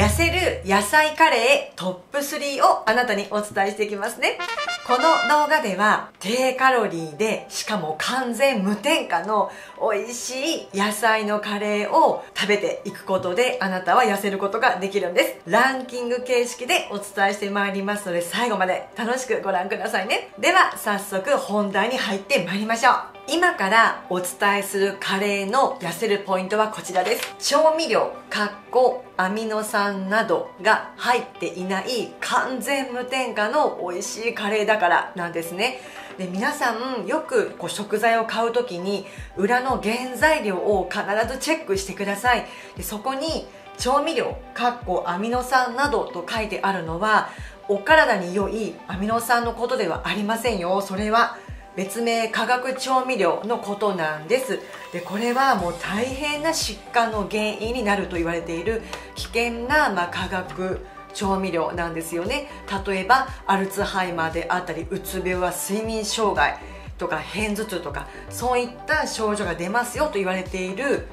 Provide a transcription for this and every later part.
痩せる野菜カレートップ3をあなたにお伝えしていきますね。この動画では低カロリーでしかも完全無添加の美味しい野菜のカレーを食べていくことであなたは痩せることができるんです。ランキング形式でお伝えしてまいりますので最後まで楽しくご覧くださいね。では早速本題に入ってまいりましょう。今からお伝えするカレーの痩せるポイントはこちらです。調味料かっこアミノ酸などが入っていない完全無添加の美味しいカレーだからなんですね。で皆さんよくこう食材を買う時に裏の原材料を必ずチェックしてください。でそこに調味料かっこアミノ酸などと書いてあるのはお体に良いアミノ酸のことではありませんよ。それは別名化学調味料のことなんです。でこれはもう大変な疾患の原因になると言われている危険な、まあ、化学調味料なんですよね。例えばアルツハイマーであったりうつ病は睡眠障害とか片頭痛とかそういった症状が出ますよと言われている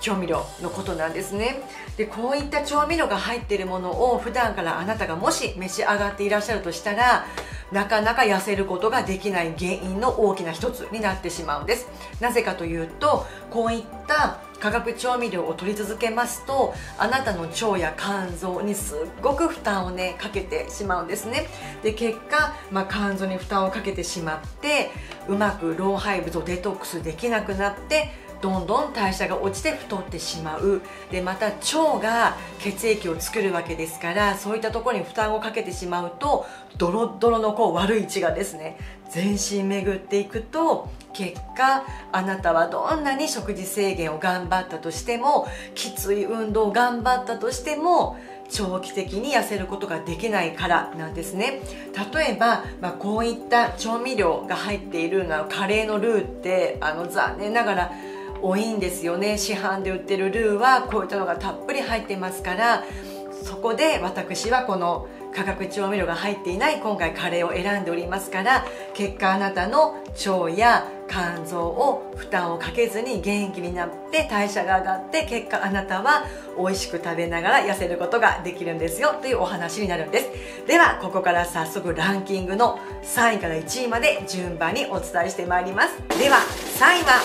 調味料のことなんですね。でこういった調味料が入っているものを普段からあなたがもし召し上がっていらっしゃるとしたらなかなか痩せることができない原因の大きな一つになってしまうんです。なぜかというとこういった化学調味料を取り続けますとあなたの腸や肝臓にすっごく負担をねかけてしまうんですね。で結果、まあ、肝臓に負担をかけてしまってうまく老廃物をデトックスできなくなってどんどん代謝が落ちて太ってしまう。でまた腸が血液を作るわけですからそういったところに負担をかけてしまうとドロッドロのこう悪い血がですね全身巡っていくと結果あなたはどんなに食事制限を頑張ったとしてもきつい運動を頑張ったとしても長期的に痩せることができないからなんですね。例えば、まあ、こういった調味料が入っているのカレーのルーってあの残念ながら多いんですよね。市販で売ってるルーはこういったのがたっぷり入ってますからそこで私はこの化学調味料が入っていない今回カレーを選んでおりますから結果あなたの腸や肝臓を負担をかけずに元気になって代謝が上がって結果あなたは美味しく食べながら痩せることができるんですよというお話になるんです。ではここから早速ランキングの3位から1位まで順番にお伝えしてまいります。では3位は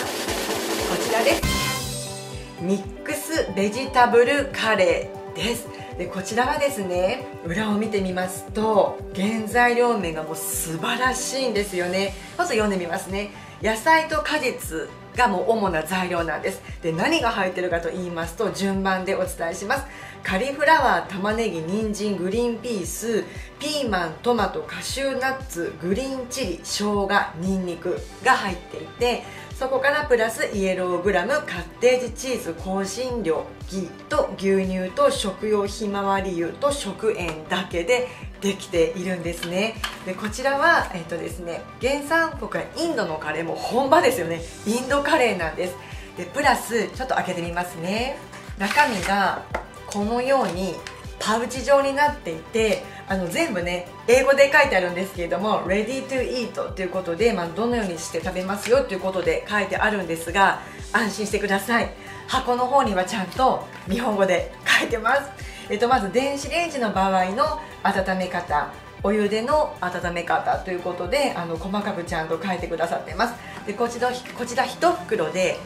こちらです。ミックスベジタブルカレー。です。でこちらはですね裏を見てみますと原材料名がもう素晴らしいんですよね。まず読んでみますね。野菜と果実。がもう主な材料なんです。で何が入ってるかと言いますと順番でお伝えします。カリフラワー玉ねぎ人参グリーンピースピーマントマトカシューナッツグリーンチリ生姜ニンニクが入っていてそこからプラスイエローグラムカッテージチーズ香辛料ギと牛乳と食用ひまわり油と食塩だけでできているんですね。でこちらは、えっとですね、原産国はインドのカレーも本場ですよね。インドカレーなんです。でプラスちょっと開けてみますね。中身がこのようにパウチ状になっていてあの全部ね英語で書いてあるんですけれども ready to eat ということで、まあ、どのようにして食べますよということで書いてあるんですが安心してください。箱の方にはちゃんと日本語で書いてます、えっと、まず電子レンジの場合の温め方お湯での温め方ということであの細かくちゃんと書いてくださってます。でこちらこちら1袋で、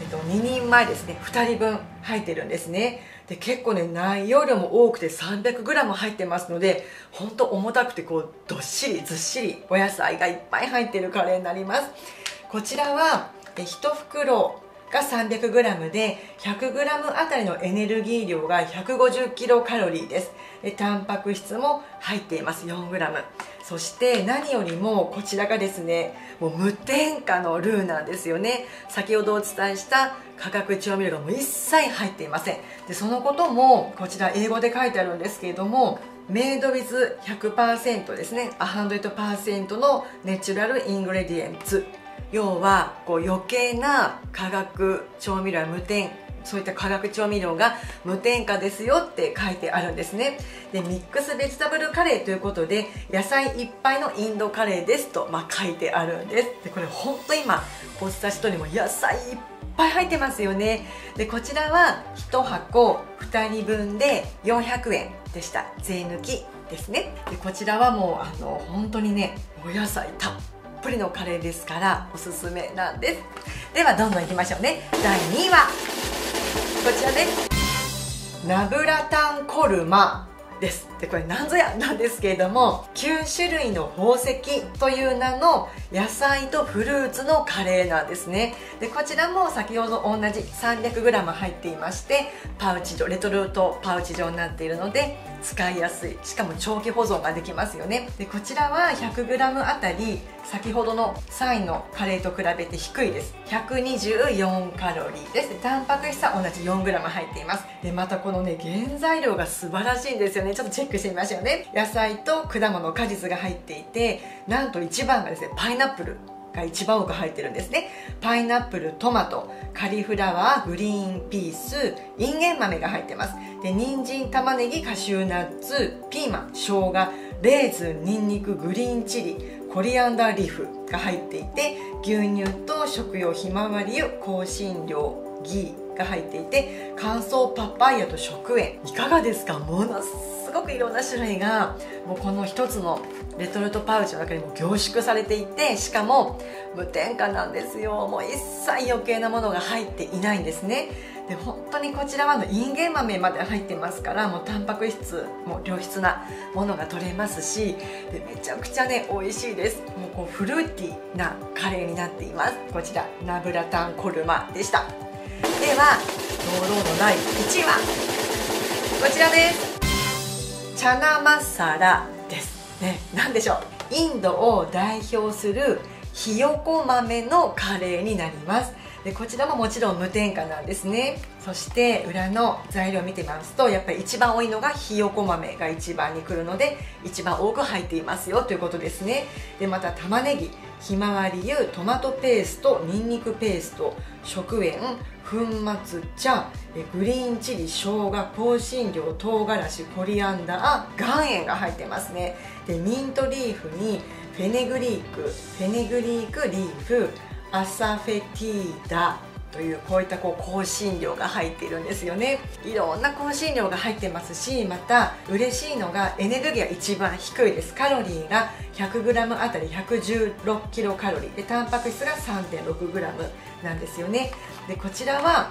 えっと、2人前ですね。2人分入ってるんですね。で結構ね内容量も多くて 300g 入ってますので本当重たくてこうどっしりずっしりお野菜がいっぱい入ってるカレーになります。こちらは1袋が 300g で 100g あたりのエネルギー量が 150kcal です。でタンパク質も入っています。4g そして何よりもこちらがですねもう無添加のルーなんですよね。先ほどお伝えした化学調味料がもう一切入っていません。でそのこともこちら英語で書いてあるんですけれどもメイドウィズ100%ですね。100%のネチュラルイングレディエンツ。要はこう余計な化学調味料は無添そういった化学調味料が無添加ですよって書いてあるんですね。でミックスベジタブルカレーということで野菜いっぱいのインドカレーですと、まあ、書いてあるんです。でこれ本当今お伝えしたにも野菜いっぱい入ってますよね。でこちらは1箱2人分で400円でした。税抜きですね。でこちらはもうあの本当にねお野菜たっぷりのカレーですからおすすめなんです。ではどんどんいきましょうね。第2位はこちらですナブラタンコルマです。でこれ何ぞやなんですけれども9種類の宝石という名の野菜とフルーツのカレーなんですね。でこちらも先ほど同じ 300g 入っていましてパウチ状レトルトパウチ状になっているので使いやすい。しかも長期保存ができますよね。でこちらは 100g あたり先ほどの3位のカレーと比べて低いです。124カロリーです。タンパク質は同じ 4g 入っています。でまたこのね原材料が素晴らしいんですよね。ちょっとチェックしてみましょうね。野菜と果物果実が入っていてなんと一番がですねパイナップルが一番多く入ってるんですね。パイナップルトマトカリフラワーグリーンピースインゲン豆が入ってます。で人参玉ねぎカシューナッツピーマン生姜レーズンニンニクグリーンチリコリアンダーリーフが入っていて牛乳と食用ひまわり油香辛料ギーが入っていて乾燥パパイヤと食塩。いかがですか？ものすすごくいろんな種類がもうこの一つのレトルトパウチの中にも凝縮されていてしかも無添加なんですよ。もう一切余計なものが入っていないんですね。で本当にこちらはのインゲン豆まで入ってますからもうタンパク質も良質なものが取れますしでめちゃくちゃね美味しいです。もうこうフルーティーなカレーになっています。こちらナブラタンコルマでした。では堂々の第1位はこちらです。チャナマサラです。ね何でしょう？インドを代表するひよこ豆のカレーになります。でこちらももちろん無添加なんですね。そして裏の材料を見てみますとやっぱり一番多いのがひよこ豆が一番に来るので一番多く入っていますよということですね。でまた玉ねぎ。ひまわり油トマトペーストにんにくペースト食塩粉末茶グリーンチリ生姜香辛料唐辛子コリアンダー岩塩が入ってますね。でミントリーフにフェネグリークフェネグリークリーフアサフェティーダ。というこういったこう香辛料が入っているんですよね。いろんな香辛料が入ってますしまた嬉しいのがエネルギーが一番低いです。カロリーが 100g あたり116キロカロリー。でタンパク質が 3.6g なんですよね。でこちらは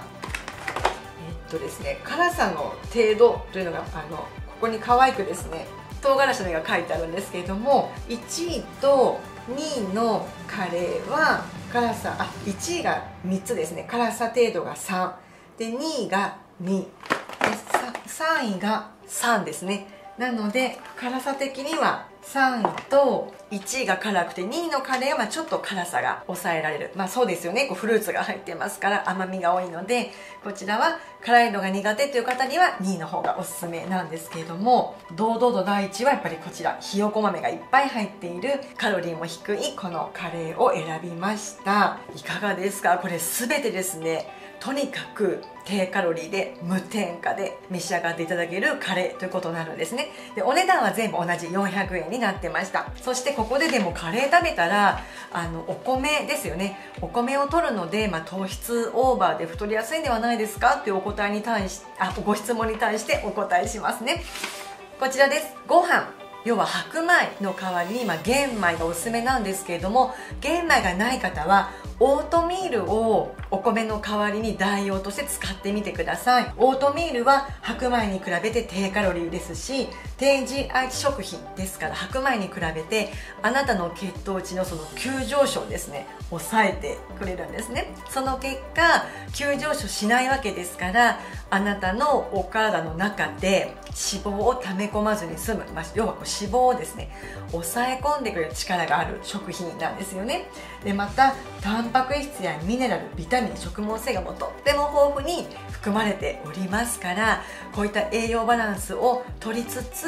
えっとですね辛さの程度というのがあのここに可愛くですね唐辛子の絵が書いてあるんですけれども1位と2位のカレーは辛さ。あ1位が3つですね。辛さ程度が3で2位が2で3位が3ですね。なので辛さ的には3位と1位が辛くて2位のカレーはちょっと辛さが抑えられる。まあそうですよね。こうフルーツが入ってますから甘みが多いのでこちらは辛いのが苦手という方には2位の方がおすすめなんですけれども堂々と第1位はやっぱりこちらひよこ豆がいっぱい入っているカロリーも低いこのカレーを選びました。いかがですか？これ全てですねとにかく低カロリーで無添加で召し上がっていただけるカレーということになるんですね。でお値段は全部同じ400円になってました。そしてここででもカレー食べたらあのお米ですよね。お米を取るので、まあ、糖質オーバーで太りやすいんではないですかっていうお答えに対しあご質問に対してお答えしますね。こちらです。ご飯。要は白米の代わりに、まあ、玄米がおすすめなんですけれども玄米がない方はオートミールをお米の代わりに代用として使ってみてください。オートミールは白米に比べて低カロリーですし低 GI 食品ですから白米に比べてあなたの血糖値のその急上昇ですね抑えてくれるんですね。その結果急上昇しないわけですからあなたのお体の中で脂肪を溜め込まずに済む、まあ、要はこう脂肪をですね抑え込んでくれる力がある食品なんですよね。でまたタンパク質やミネラルビタミン食物繊維がもとっても豊富に含まれておりますからこういった栄養バランスを取りつつ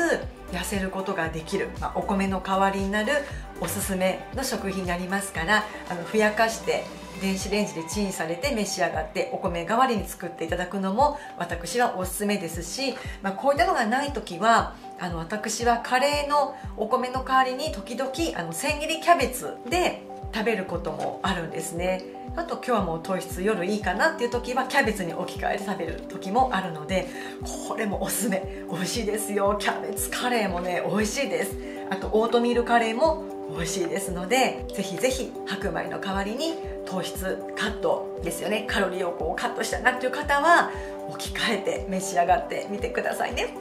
痩せることができる、まあ、お米の代わりになるおすすめの食品になりますからあのふやかして電子レンジでチンされて召し上がってお米代わりに作っていただくのも私はおすすめですし、まあ、こういったのがない時はあの私はカレーのお米の代わりに時々あの千切りキャベツで食べることもあるんですね。あと今日はもう糖質夜いいかなっていう時はキャベツに置き換えて食べる時もあるのでこれもおすすめ。美味しいですよ。キャベツカレーもね美味しいです。あとオートミールカレーも美味しいですのでぜひぜひ白米の代わりに糖質カットですよね。カロリーをこうカットしたなっていう方は置き換えて召し上がってみてくださいね。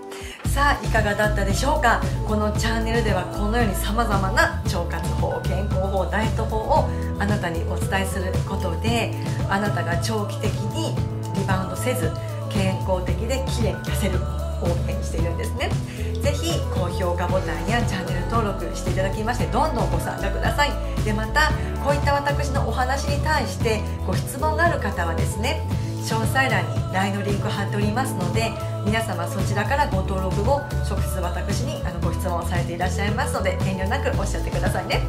さあいかがだったでしょうか？このチャンネルではこのようにさまざまな腸活法健康法ダイエット法をあなたにお伝えすることであなたが長期的にリバウンドせず健康的で綺麗に痩せる。応援しているんですね。ぜひ高評価ボタンやチャンネル登録していただきましてどんどんご参加ください。でまたこういった私のお話に対してご質問がある方はですね詳細欄に LINE のリンク貼っておりますので皆様そちらからご登録後直接私にあのご質問されていらっしゃいますので遠慮なくおっしゃってくださいね。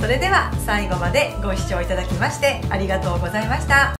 それでは最後までご視聴いただきましてありがとうございました。